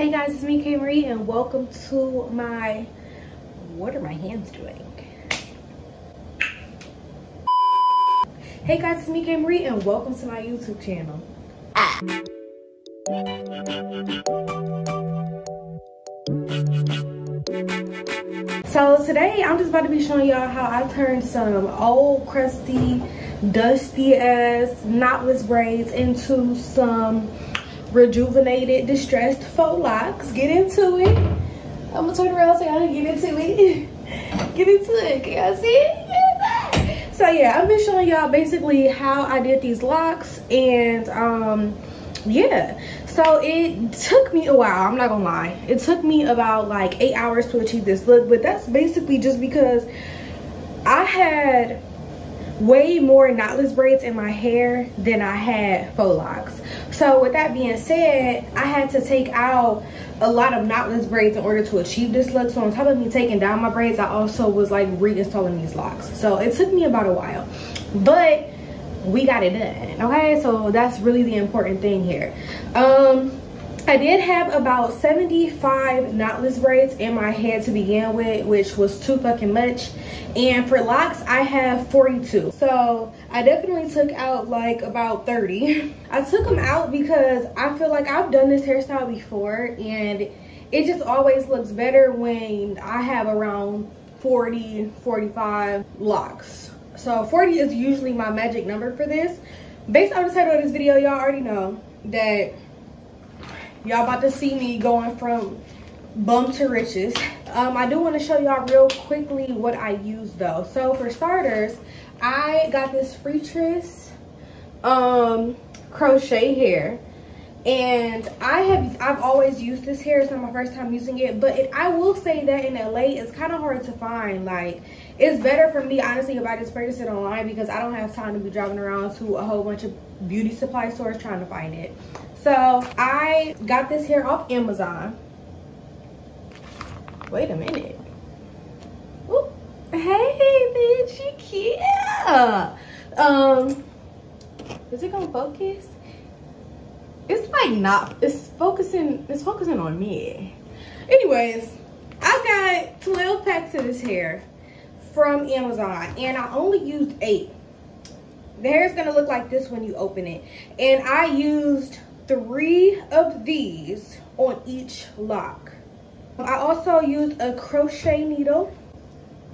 Hey guys, it's me, Kay Marie, and welcome to my, what are my hands doing? Hey guys, it's me, Kay Marie, and welcome to my YouTube channel. Ah. So today, I'm just about to be showing y'all how I turned some old, crusty, dusty ass knotless braids into some rejuvenated, distressed faux locks. Get into it. I'm gonna turn around so y'all get into it. get into it. Can y'all see it? So yeah, I've been showing y'all basically how I did these locks and um yeah so it took me a while i'm not gonna lie it took me about like eight hours to achieve this look but that's basically just because i had way more knotless braids in my hair than I had faux locks. So with that being said, I had to take out a lot of knotless braids in order to achieve this look. So on top of me taking down my braids, I also was like reinstalling these locks. So it took me about a while, but we got it done, okay? So that's really the important thing here. Um, I did have about 75 knotless braids in my head to begin with, which was too fucking much. And for locks, I have 42. So I definitely took out like about 30. I took them out because I feel like I've done this hairstyle before and it just always looks better when I have around 40, 45 locks. So 40 is usually my magic number for this. Based on the title of this video, y'all already know that y'all about to see me going from bum to riches. Um, i do want to show y'all real quickly what i use though. So for starters i got this Freetress um crochet hair. And i have i've always used this hair. It's not my first time using it. But it, i will say that in la it's kind of hard to find. Like it's better for me honestly if i just purchase it online because i don't have time to be driving around to a whole bunch of beauty supply stores trying to find it so I got this hair off Amazon. Wait a minute. Ooh. Hey, bitch, you cute. Um, is it gonna focus? It's like not, it's focusing, it's focusing on me. Anyways, I got 12 packs of this hair from Amazon and I only used eight. The hair is gonna look like this when you open it. And I used three of these on each lock. I also used a crochet needle.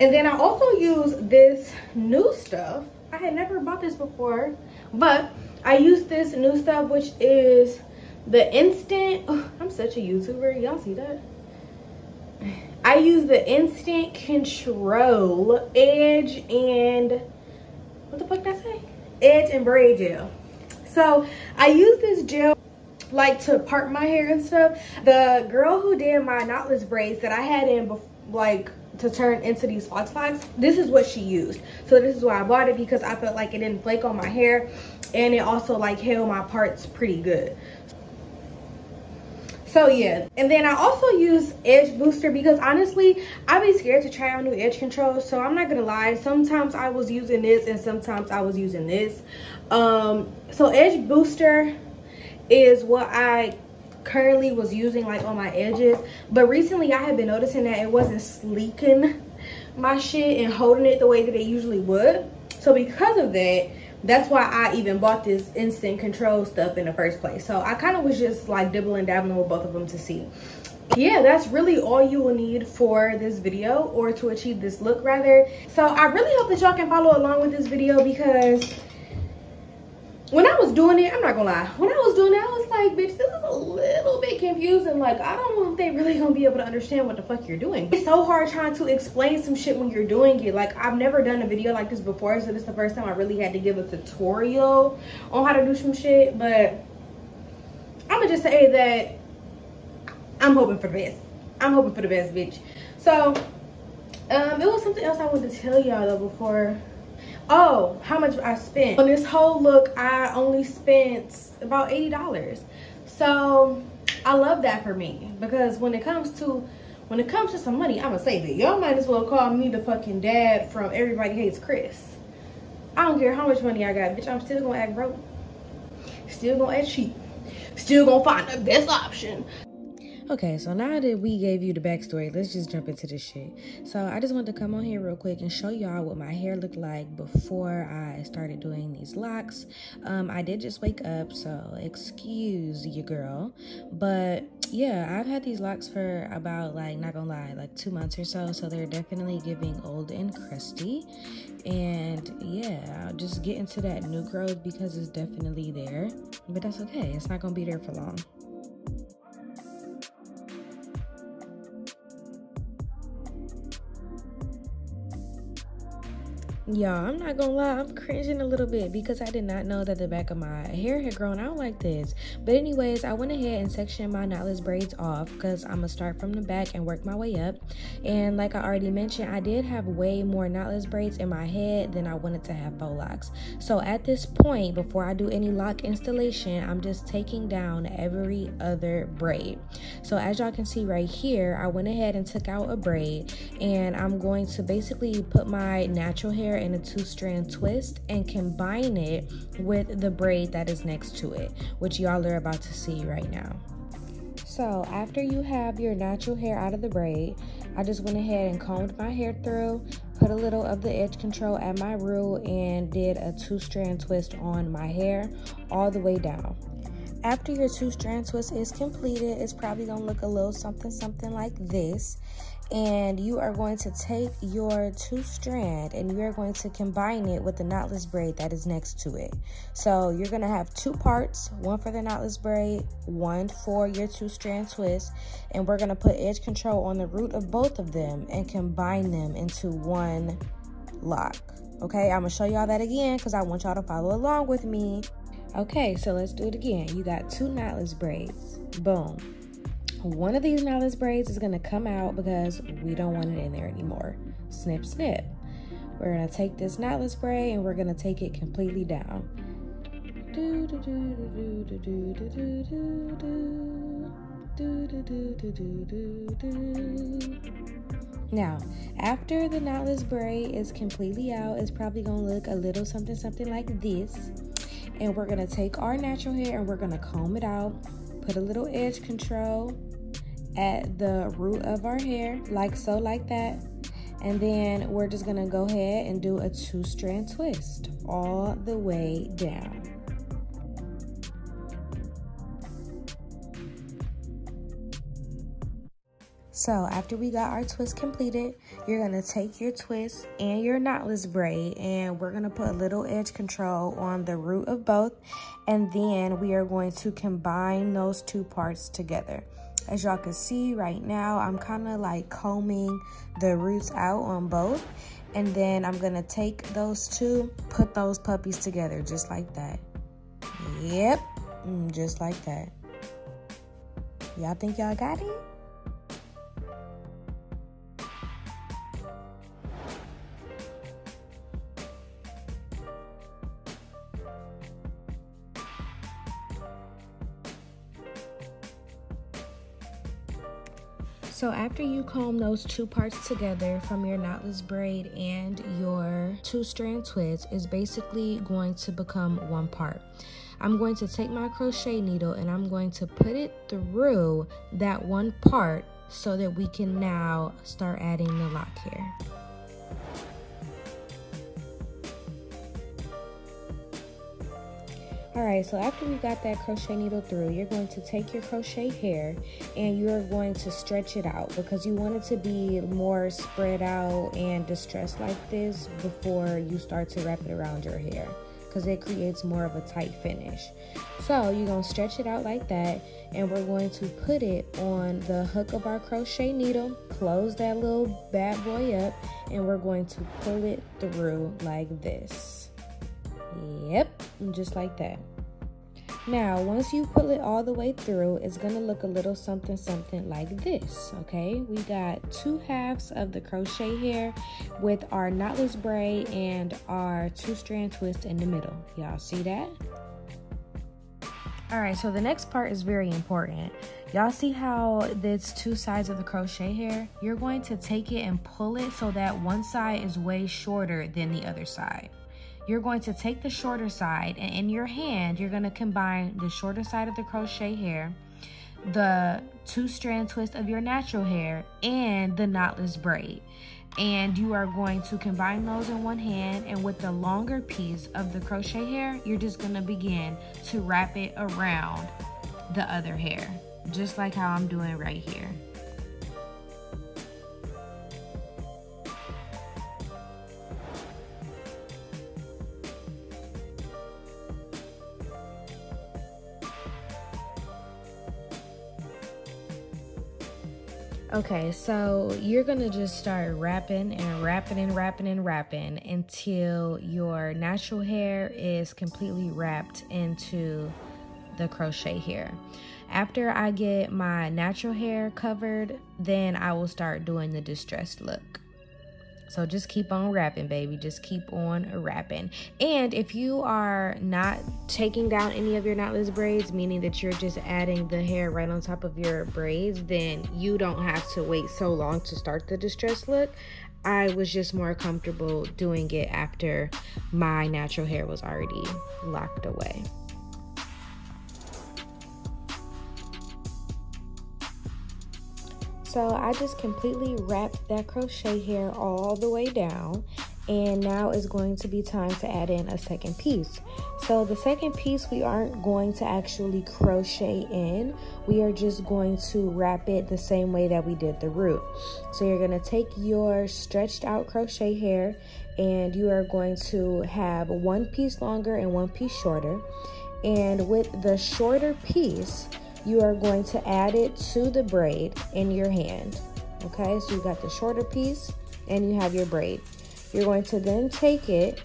And then I also used this new stuff. I had never bought this before, but I used this new stuff, which is the instant, oh, I'm such a YouTuber, y'all see that? I use the instant control edge and, what the fuck did I say? Edge and braid gel. So I use this gel like to part my hair and stuff. The girl who did my knotless braids that I had in like to turn into these faux locks, this is what she used. So this is why I bought it because I felt like it didn't flake on my hair and it also like held my parts pretty good. So yeah, and then I also use edge booster because honestly, I'd be scared to try out new edge controls. So I'm not gonna lie, sometimes I was using this and sometimes I was using this. Um, so edge booster is what I currently was using like on my edges. But recently I have been noticing that it wasn't sleeking my shit and holding it the way that it usually would. So because of that, that's why I even bought this instant control stuff in the first place. So I kind of was just like dibbling dabbling with both of them to see. Yeah, that's really all you will need for this video or to achieve this look rather. So I really hope that y'all can follow along with this video because when I was doing it, I'm not gonna lie. When I was doing it, I was like, bitch, this is a little bit confusing. Like, I don't know if they really gonna be able to understand what the fuck you're doing. It's so hard trying to explain some shit when you're doing it. Like, I've never done a video like this before, so this is the first time I really had to give a tutorial on how to do some shit. But I'm gonna just say that I'm hoping for the best. I'm hoping for the best, bitch. So, um, it was something else I wanted to tell y'all though before oh how much i spent. On this whole look i only spent about 80 dollars. So i love that for me because when it comes to when it comes to some money i'm gonna save it. y'all might as well call me the fucking dad from everybody hates chris. I don't care how much money i got bitch i'm still gonna act broke. Still gonna act cheap. Still gonna find the best option Okay, so now that we gave you the backstory, let's just jump into this shit. So I just wanted to come on here real quick and show y'all what my hair looked like before I started doing these locks. Um, I did just wake up, so excuse you, girl. But yeah, I've had these locks for about like, not gonna lie, like two months or so. So they're definitely giving old and crusty. And yeah, I'll just get into that new growth because it's definitely there. But that's okay, it's not gonna be there for long. Y'all, I'm not gonna lie, I'm cringing a little bit because I did not know that the back of my hair had grown out like this. But anyways, I went ahead and sectioned my knotless braids off because I'm gonna start from the back and work my way up. And like I already mentioned, I did have way more knotless braids in my head than I wanted to have faux locks. So at this point, before I do any lock installation, I'm just taking down every other braid. So as y'all can see right here, I went ahead and took out a braid and I'm going to basically put my natural hair in a two strand twist and combine it with the braid that is next to it, which y'all are about to see right now. So after you have your natural hair out of the braid, I just went ahead and combed my hair through, put a little of the edge control at my root and did a two strand twist on my hair all the way down. After your two strand twist is completed, it's probably gonna look a little something something like this and you are going to take your two strand and you are going to combine it with the knotless braid that is next to it. So you're going to have two parts one for the knotless braid one for your two strand twist. And we're going to put edge control on the root of both of them and combine them into one lock. Okay i'm gonna show y'all that again because i want y'all to follow along with me. Okay so let's do it again. You got two knotless braids. Boom one of these knotless braids is going to come out because we don't want it in there anymore. Snip, snip. We're going to take this knotless braid and we're going to take it completely down. Now, after the knotless braid is completely out, it's probably going to look a little something something like this. And we're going to take our natural hair and we're going to comb it out, put a little edge control, at the root of our hair, like so, like that. And then we're just gonna go ahead and do a two strand twist all the way down. So after we got our twist completed, you're gonna take your twist and your knotless braid and we're gonna put a little edge control on the root of both. And then we are going to combine those two parts together. As y'all can see right now, I'm kind of like combing the roots out on both. And then I'm gonna take those two, put those puppies together just like that. Yep, mm, just like that. Y'all think y'all got it? After you comb those two parts together from your knotless braid and your two strand twist is basically going to become one part. I'm going to take my crochet needle and I'm going to put it through that one part so that we can now start adding the lock here. All right, so after we got that crochet needle through, you're going to take your crochet hair and you're going to stretch it out because you want it to be more spread out and distressed like this before you start to wrap it around your hair because it creates more of a tight finish. So you're going to stretch it out like that and we're going to put it on the hook of our crochet needle, close that little bad boy up, and we're going to pull it through like this. Yep, just like that. Now, once you pull it all the way through, it's gonna look a little something something like this, okay? We got two halves of the crochet hair with our knotless braid and our two strand twist in the middle. Y'all see that? All right, so the next part is very important. Y'all see how there's two sides of the crochet hair? You're going to take it and pull it so that one side is way shorter than the other side you're going to take the shorter side and in your hand, you're gonna combine the shorter side of the crochet hair, the two strand twist of your natural hair and the knotless braid. And you are going to combine those in one hand and with the longer piece of the crochet hair you're just going to begin to wrap it around the other hair just like how I'm doing right here Okay, so you're gonna just start wrapping and wrapping and wrapping and wrapping until your natural hair is completely wrapped into the crochet hair. After I get my natural hair covered, then I will start doing the distressed look. So just keep on wrapping, baby. Just keep on wrapping. And if you are not taking down any of your knotless braids, meaning that you're just adding the hair right on top of your braids, then you don't have to wait so long to start the distress look. I was just more comfortable doing it after my natural hair was already locked away. So I just completely wrapped that crochet hair all the way down and now it's going to be time to add in a second piece. So the second piece we aren't going to actually crochet in, we are just going to wrap it the same way that we did the root. So you're going to take your stretched out crochet hair and you are going to have one piece longer and one piece shorter. And with the shorter piece, you are going to add it to the braid in your hand. Okay, so you got the shorter piece and you have your braid. You're going to then take it,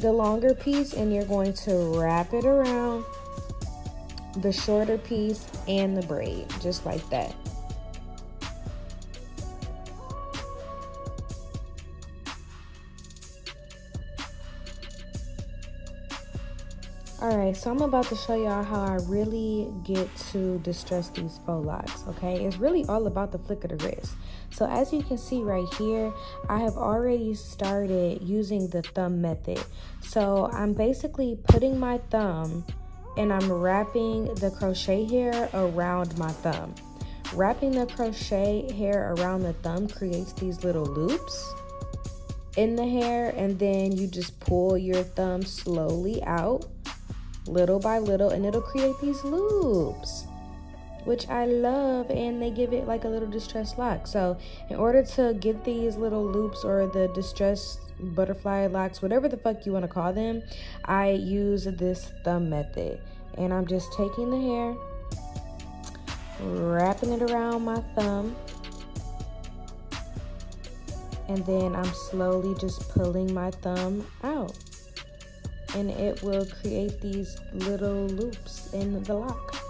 the longer piece, and you're going to wrap it around the shorter piece and the braid, just like that. Alright, so I'm about to show y'all how I really get to distress these faux locks, okay? It's really all about the flick of the wrist. So as you can see right here, I have already started using the thumb method. So I'm basically putting my thumb and I'm wrapping the crochet hair around my thumb. Wrapping the crochet hair around the thumb creates these little loops in the hair and then you just pull your thumb slowly out little by little and it'll create these loops which I love and they give it like a little distress lock. So in order to get these little loops or the distress butterfly locks, whatever the fuck you want to call them, I use this thumb method. And I'm just taking the hair, wrapping it around my thumb, and then I'm slowly just pulling my thumb out and it will create these little loops in the lock.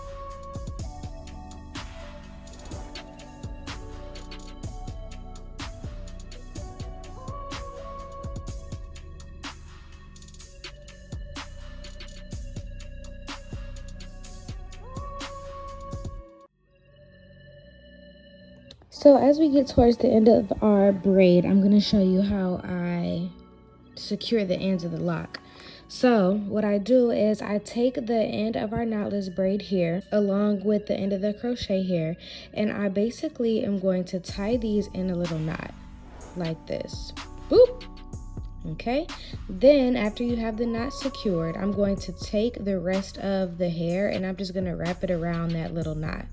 So as we get towards the end of our braid, I'm going to show you how I secure the ends of the lock. So what I do is I take the end of our knotless braid here along with the end of the crochet here and I basically am going to tie these in a little knot like this. Boop! Okay, then after you have the knot secured, I'm going to take the rest of the hair and I'm just going to wrap it around that little knot.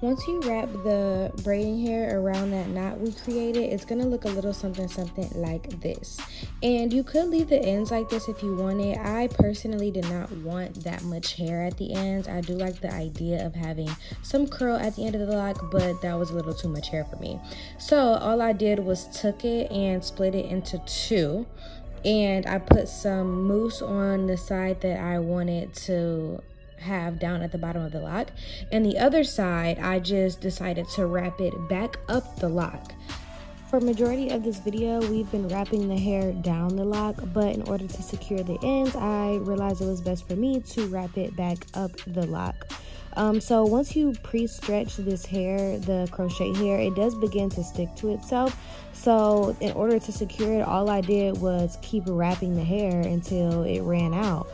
Once you wrap the braiding hair around that knot we created, it's to look a little something something like this. And you could leave the ends like this if you wanted. I personally did not want that much hair at the ends. I do like the idea of having some curl at the end of the lock, but that was a little too much hair for me. So all I did was took it and split it into two and I put some mousse on the side that I wanted to have down at the bottom of the lock. And the other side, I just decided to wrap it back up the lock. For majority of this video, we've been wrapping the hair down the lock, but in order to secure the ends, I realized it was best for me to wrap it back up the lock. Um, so once you pre-stretch this hair, the crochet hair, it does begin to stick to itself. So in order to secure it, all I did was keep wrapping the hair until it ran out.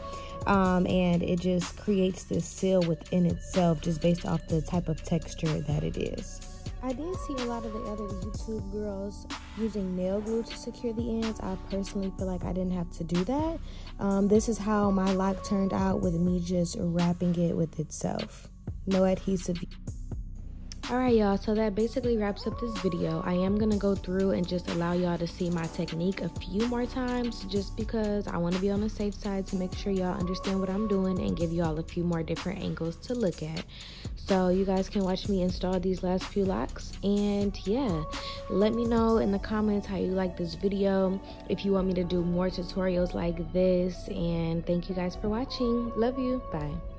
Um, and it just creates this seal within itself just based off the type of texture that it is. I did see a lot of the other YouTube girls using nail glue to secure the ends. I personally feel like I didn't have to do that. Um, this is how my lock turned out with me just wrapping it with itself. No adhesive all right y'all so that basically wraps up this video. I am gonna go through and just allow y'all to see my technique a few more times just because i want to be on the safe side to make sure y'all understand what i'm doing and give y'all a few more different angles to look at. So you guys can watch me install these last few locks and yeah let me know in the comments how you like this video if you want me to do more tutorials like this and thank you guys for watching. Love you. Bye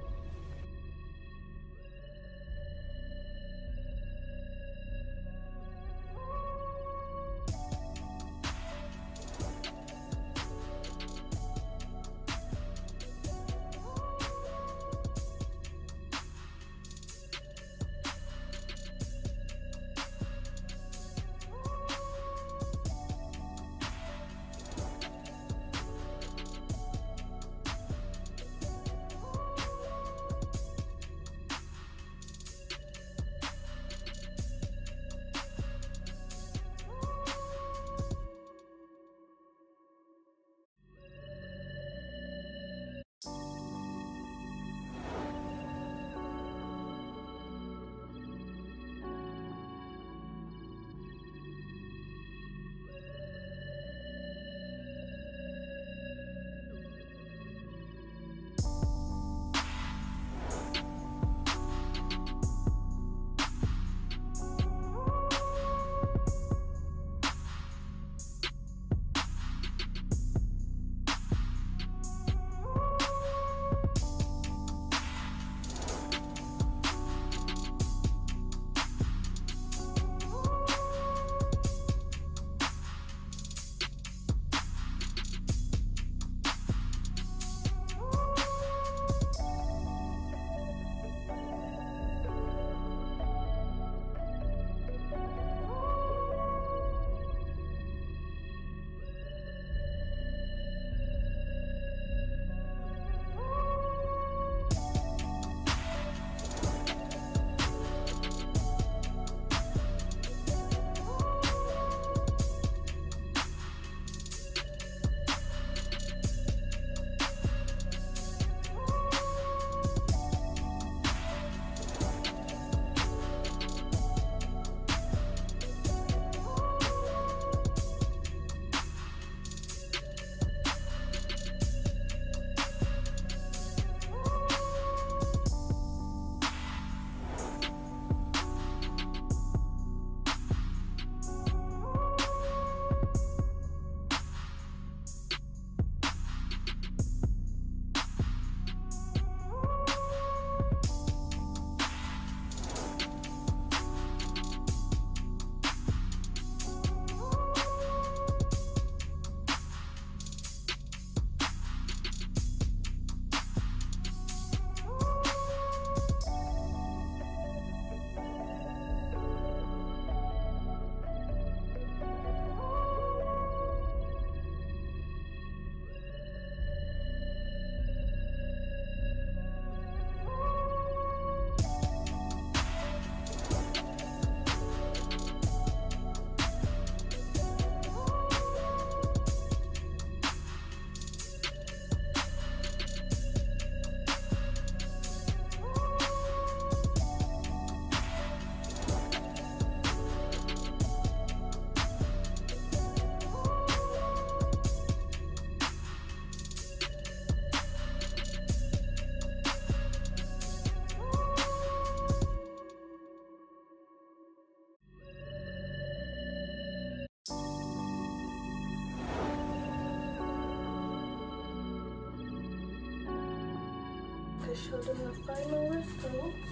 them the final results.